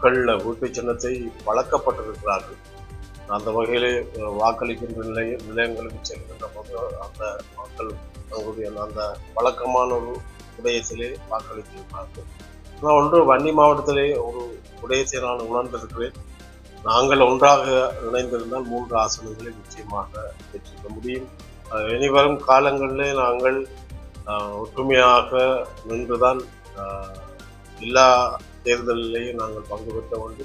மக்கள் வீட்டு சின்னத்தை வழக்கப்பட்டிருக்கிறார்கள் அந்த வகையிலே வாக்களிக்கின்ற நிலைய நிலையங்களுக்கு செல்கின்ற போது அந்த மக்கள் தங்களுடைய அந்த வழக்கமான ஒரு உடையத்திலே வாக்களித்திருக்கிறார்கள். ஆனால் ஒன்று வன்னி மாவட்டத்திலே ஒரு உடையத்தை நான் உணர்ந்திருக்கிறேன். நாங்கள் ஒன்றாக இணைந்திருந்தால் மூன்று ஆசனங்களை நிச்சயமாக பெற்றிருக்க முடியும். இனிவரும் காலங்களிலே நாங்கள் ஒற்றுமையாக நின்றுதான் எல்லா தேர்தலிலேயும் நாங்கள் பங்கு பெற்ற ஒன்று.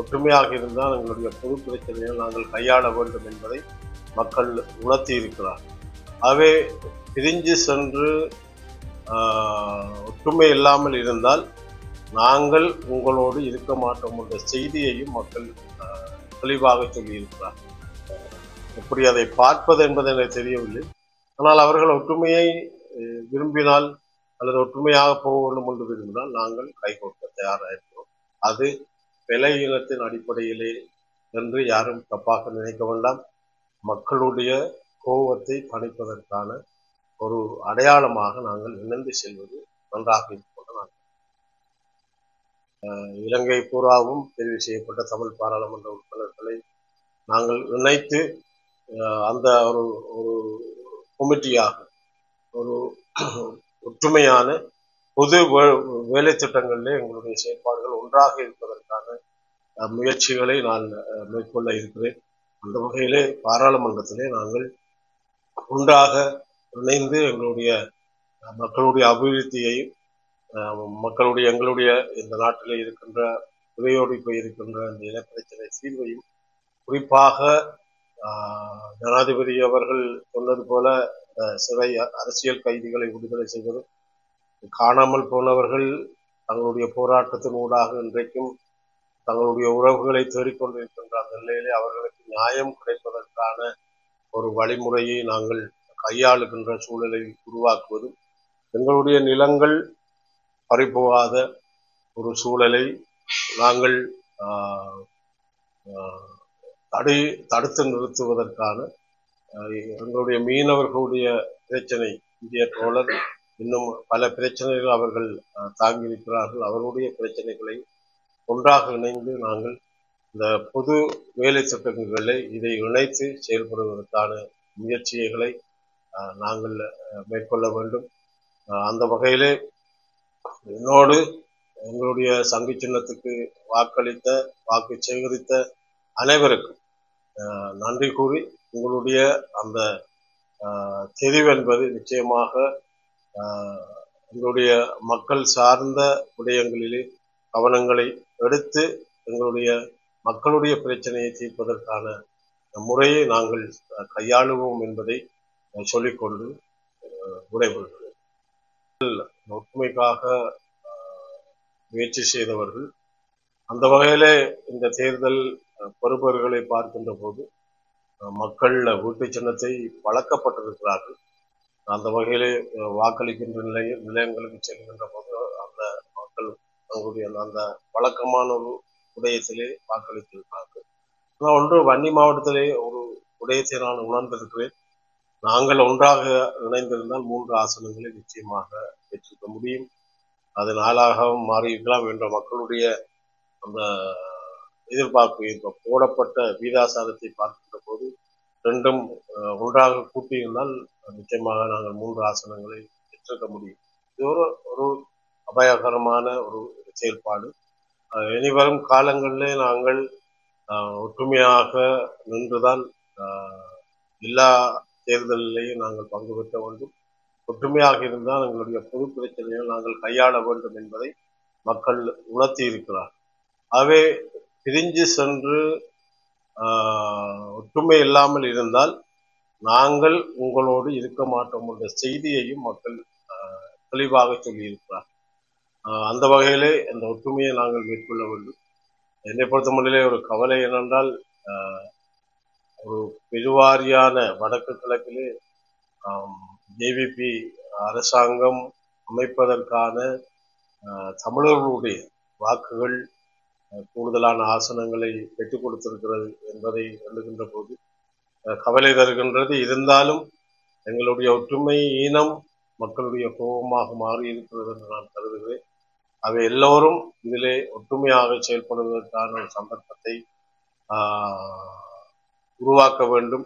ஒற்றுமையாக இருந்தால் எங்களுடைய பொது பிரச்சனையை நாங்கள் கையாள வேண்டும் என்பதை மக்கள் உணர்த்தி இருக்கிறார் ஆகவே பிரிஞ்சு சென்று ஒற்றுமை இல்லாமல் இருந்தால் நாங்கள் உங்களோடு இருக்க மாட்டோம் என்ற செய்தியையும் மக்கள் தெளிவாக சொல்லியிருக்கிறார் எப்படி அதை பார்ப்பது என்பது எனக்கு தெரியவில்லை. ஆனால் அவர்கள் ஒற்றுமையை விரும்பினால் அல்லது ஒற்றுமையாக போக வேண்டும் என்று விரும்பினால் நாங்கள் கைகோர்க்க தயாராக இருக்கிறோம் அது விலை இனத்தின் அடிப்படையிலே என்று யாரும் தப்பாக நினைக்க வேண்டாம். மக்களுடைய கோபத்தை தணிப்பதற்கான ஒரு அடையாளமாக நாங்கள் இணைந்து செல்வது நன்றாக இருக்கின்ற நான் அஹ் இலங்கை பூராவும் தெரிவு செய்யப்பட்ட தமிழ் பாராளுமன்ற உறுப்பினர்களை நாங்கள் இணைத்து அஹ் அந்த ஒரு ஒரு கமிட்டியாக ஒரு ஒற்றுமையான பொது வே- வேலை திட்டங்களிலே எங்களுடைய செயற்பாடுகள் ஒன்றாக இருப்பதற்கான அஹ், முயற்சிகளை நான் மேற்கொள்ள இருக்கிறேன். அந்த வகையிலே பாராளுமன்றத்திலே நாங்கள் ஒன்றாக இணைந்து எங்களுடைய அஹ், மக்களுடைய அபிவிருத்தியையும் அஹ், மக்களுடைய எங்களுடைய இந்த நாட்டிலே இருக்கின்ற இவையோடு இருக்கின்ற அந்த இனப்பிரச்சனை தீர்வையும் குறிப்பாக ஆஹ், ஜனாதிபதி அவர்கள் சொன்னது போல சிறை அரசியல் கைதிகளை விடுதலை செய்வதும் காணாமல் போனவர்கள் தங்களுடைய போராட்டத்தின் ஊடாக இன்றைக்கும் தங்களுடைய உறவுகளை தேடிக்கொண்டிருக்கின்ற அந்த நிலையிலே அவர்களுக்கு நியாயம் கிடைப்பதற்கான ஒரு வழிமுறையை நாங்கள் கையாளுகின்ற சூழலை உருவாக்குவதும் எங்களுடைய நிலங்கள் பறிபோகாத ஒரு சூழலை நாங்கள் தடு தடை தடுத்து நிறுத்துவதற்கான எங்களுடைய மீனவர்களுடைய பிரச்சனை. இந்திய தோழர் இன்னும் பல பிரச்சனைகள் அவர்கள் தாங்கியிருக்கிறார்கள். தாங்கி இருக்கிறார்கள் பிரச்சனைகளை ஒன்றாக இணைந்து நாங்கள் இந்த பொது வேலை திட்டங்களை இதை இணைத்து செயல்படுவதற்கான முயற்சிகளை நாங்கள் மேற்கொள்ள வேண்டும். அந்த வகையிலே என்னோடு எங்களுடைய சங்கு சின்னத்துக்கு வாக்களித்த வாக்கு சேகரித்த அனைவருக்கும் நன்றி கூறி உங்களுடைய அந்த ஆஹ், தெரிவு என்பது நிச்சயமாக எங்களுடைய மக்கள் சார்ந்த விடயங்களிலே கவனங்களை எடுத்து எங்களுடைய மக்களுடைய பிரச்சனையை தீர்ப்பதற்கான முறையை நாங்கள் கையாளுவோம் என்பதை சொல்லிக்கொண்டு அஹ், விடைபெறுகிறேன். ஒற்றுமைக்காக முயற்சி செய்தவர்கள் அந்த வகையிலே இந்த தேர்தல் அஹ், பார்க்கின்ற போது மக்கள் வீட்டு சின்னத்தை வழக்கப்பட்டிருக்கிறார்கள் அந்த வகையிலே வாக்களிக்கின்ற நிலைய நிலையங்களுக்கு செல்கின்ற போது அந்த மக்கள் தங்களுடைய அந்த வழக்கமான ஒரு உடையத்திலே வாக்களித்திருக்கிறார்கள். நான் ஒன்று வன்னி மாவட்டத்திலே ஒரு உடையத்தை நான் உணர்ந்திருக்கிறேன். நாங்கள் ஒன்றாக இணைந்திருந்தால் மூன்று ஆசனங்களை நிச்சயமாக பெற்றிருக்க முடியும். அது நாளாகவும் மாறியிருக்கலாம் என்ற மக்களுடைய அந்த எதிர்பார்ப்பு போடப்பட்ட வீதாசாரத்தை பார்க்கின்ற போது ரெண்டும் ஒன்றாக கூட்டியிருந்தால் நிச்சயமாக நாங்கள் மூன்று ஆசனங்களை பெற்றிருக்க முடியும். இது ஒரு ஒரு அபாயகரமான ஒரு செயல்பாடு. இனிவரும் காலங்களிலே நாங்கள் அஹ், ஒற்றுமையாக நின்றுதான் எல்லா தேர்தலிலேயும் நாங்கள் பங்கு பெற்ற வேண்டும். ஒற்றுமையாக இருந்தால் எங்களுடைய பொது பிரச்சனையை நாங்கள் கையாள வேண்டும் என்பதை மக்கள் உணர்த்தி இருக்கிறார் ஆகவே பிரிஞ்சு சென்று ஒற்றுமை இல்லாமல் இருந்தால் நாங்கள் உங்களோடு இருக்க மாட்டோம் என்ற செய்தியையும் மக்கள் தெளிவாக சொல்லியிருக்கிறார். அந்த வகையிலே அந்த ஒற்றுமையை நாங்கள் மேற்கொள்ள வேண்டும். என்னை பொறுத்தமட்டிலே ஒரு கவலை என்னென்றால் ஒரு பெருவாரியான வடக்கு கிழக்கிலே ஜேவிபி அரசாங்கம் அமைப்பதற்கான தமிழர்களுடைய வாக்குகள் கூடுதலான ஆசனங்களை பெற்றுக் கொடுத்திருக்கிறது என்பதை எழுகின்ற போது கவலை தருகின்றது. இருந்தாலும் எங்களுடைய ஒற்றுமை ஈனம் மக்களுடைய கோபமாக மாறி இருக்கிறது என்று நான் கருதுகிறேன். அவை எல்லோரும் இதிலே ஒற்றுமையாக செயல்படுவதற்கான ஒரு சந்தர்ப்பத்தை ஆஹ், உருவாக்க வேண்டும்.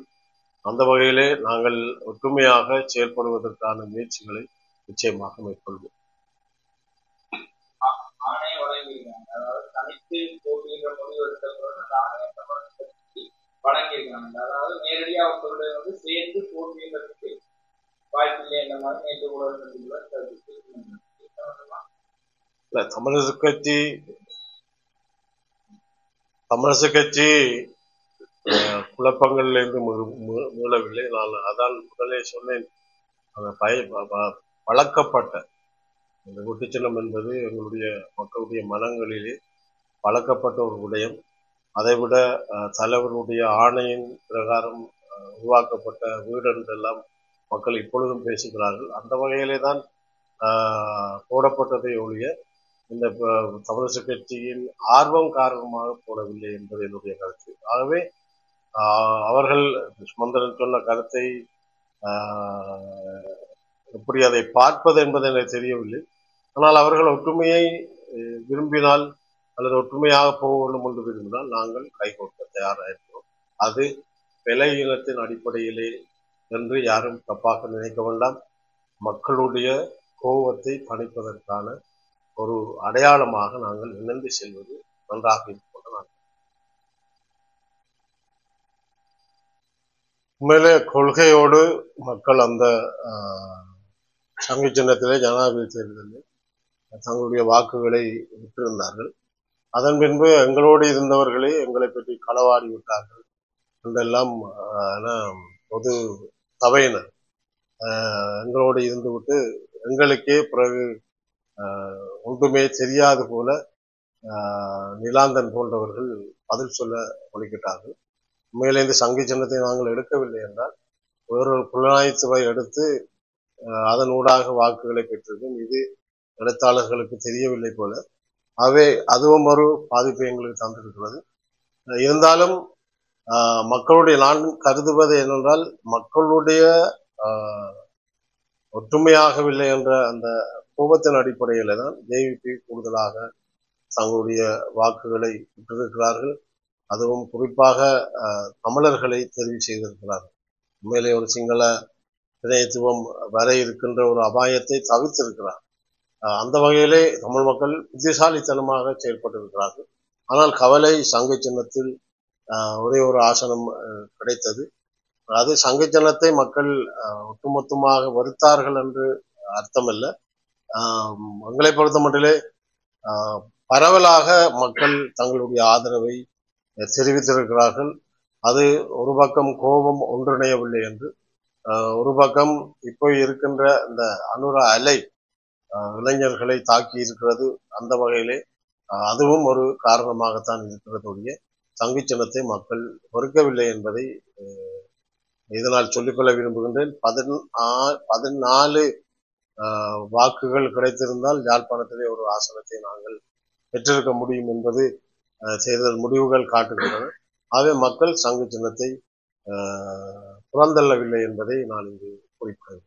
அந்த வகையிலே நாங்கள் ஒற்றுமையாக செயல்படுவதற்கான முயற்சிகளை நிச்சயமாக மேற்கொள்வோம். அனைத்து வழங்கியிருக்காங்க அதாவது தனித்து போட்டியிட முடிவெடுத்த வழங்கியிருக்காங்க. அதாவது நேரடியாக அவர்களுடைய வந்து சேர்ந்து போட்டியிடறதுக்கு வாய்ப்பில்லை என்ற மாதிரி நேற்று ஊடகங்கள் கருத்து இல்ல தமிழரசு கட்சி தமிழரசு கட்சி குழப்பங்கள்ல இருந்து மீ- மீளவில்லை. நான் அதான் முதலே சொன்னேன். அந்த பய பழக்கப்பட்ட இந்த குட்டிச்சனம் என்பது எங்களுடைய மக்களுடைய மனங்களிலே பழக்கப்பட்ட ஒரு விடயம் அதைவிட தலைவருடைய ஆணையின் பிரகாரம் உருவாக்கப்பட்ட வீடு என்றெல்லாம் மக்கள் இப்பொழுதும் பேசுகிறார்கள். அந்த வகையிலே தான் ஆஹ், போடப்பட்டதை ஒழிய இந்த ப- தமிழிசை கட்சியின் ஆர்வம் காரணமாக போடவில்லை என்பது என்னுடைய கருத்து. ஆகவே ஆஹ், அவர்கள் சுமந்திரன் சொன்ன கருத்தை ஆஹ், எப்படி அதை பார்ப்பது என்பது எனக்கு தெரியவில்லை. ஆனால் அவர்கள் ஒற்றுமையை விரும்பினால் அல்லது ஒற்றுமையாக போக வேண்டும் என்று விரும்பினால் நாங்கள் கைகொடுக்க தயாராக இருக்கிறோம் அது விலை இனத்தின் அடிப்படையிலே என்று யாரும் தப்பாக நினைக்க வேண்டாம். மக்களுடைய கோபத்தை பணிப்பதற்கான ஒரு அடையாளமாக நாங்கள் இணைந்து செல்வது நன்றாக இருக்கும் நான் உண்மையிலே கொள்கையோடு மக்கள் அந்த ஆஹ், சங்கு சின்னத்திலே ஜனாதிபதி தேர்தலில் தங்களுடைய வாக்குகளை விட்டிருந்தார்கள். அதன் பின்பு எங்களோடு இருந்தவர்களே எங்களை பற்றி களவாடி விட்டார்கள். என்றெல்லாம் பொது சபையினர். எங்களோடு எங்களோடு இருந்துவிட்டு எங்களுக்கே பிறகு ஒன்றுமே தெரியாது போல நிலாந்தன் போன்றவர்கள் பதில் சொல்ல ஒழிக்கிட்டார்கள். உண்மையிலே இந்த சங்கி சின்னத்தை நாங்கள் எடுக்கவில்லை என்றால் வேறொரு புலனாய்வு துறை எடுத்து அதனூடாக அதன் ஊடாக வாக்குகளை பெற்றதும் இது எழுத்தாளர்களுக்கு தெரியவில்லை போல ஆகவே அதுவும் ஒரு பாதிப்பை எங்களுக்கு தந்திருக்கிறது. இருந்தாலும் மக்களுடைய நான் கருதுவது என்னென்றால் மக்களுடைய ஆஹ், ஒற்றுமையாகவில்லை என்ற அந்த கோபத்தின் அடிப்படையில் தான் ஜேவிபி கூடுதலாக தங்களுடைய வாக்குகளை பெற்றிருக்கிறார்கள். அதுவும் குறிப்பாக தமிழர்களை தெரிவு செய்திருக்கிறார்கள். உண்மையிலே ஒரு சிங்கள இணையத்துவம் வர இருக்கின்ற ஒரு அபாயத்தை தவிர்த்திருக்கிறார். அந்த வகையிலே தமிழ் மக்கள் புத்திசாலித்தனமாக செயல்பட்டிருக்கிறார்கள். ஆனால் கவலை சங்க சின்னத்தில் ஆஹ், ஒரே ஒரு ஆசனம் கிடைத்தது. அது சங்க சின்னத்தை மக்கள் ஒட்டுமொத்தமாக வருத்தார்கள் என்று அர்த்தமல்ல. ஆஹ், எங்களை பொறுத்த மட்டிலே ஆஹ், பரவலாக மக்கள் தங்களுடைய ஆதரவை தெரிவித்திருக்கிறார்கள். அது ஒரு பக்கம் கோபம் ஒன்றிணையவில்லை என்று ஆஹ், ஒரு பக்கம் இப்போ இருக்கின்ற இந்த அனுர அலை இளைஞர்களை தாக்கி இருக்கிறது அந்த வகையிலே அதுவும் ஒரு காரணமாகத்தான் இருக்கிறதுடைய சங்கு சின்னத்தை மக்கள் பொறுக்கவில்லை என்பதை இதனால் சொல்லிக்கொள்ள விரும்புகின்றேன். பதினா பதினாலு ஆஹ், வாக்குகள் கிடைத்திருந்தால் யாழ்ப்பாணத்திலே ஒரு ஆசனத்தை நாங்கள் பெற்றிருக்க முடியும் என்பது ஆஹ், தேர்தல் முடிவுகள் காட்டுகின்றன. ஆகவே மக்கள் சங்கு சின்னத்தை ஆஹ், புறந்தள்ளவில்லை என்பதை நான் இங்கு குறிப்பிடுகிறேன்.